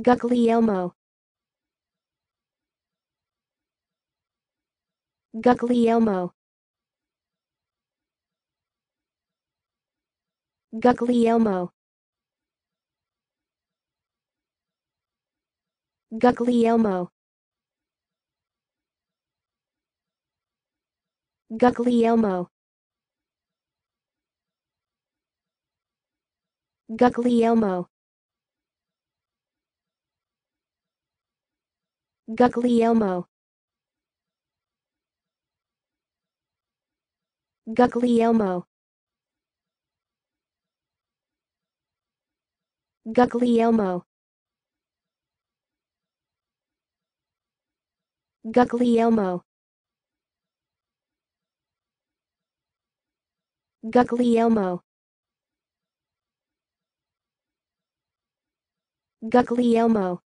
Guglielmo. Guglielmo. Guglielmo. Guglielmo. Guglielmo. Guglielmo Guglielmo. Guglielmo. Guglielmo. Guglielmo. Guglielmo. Guglielmo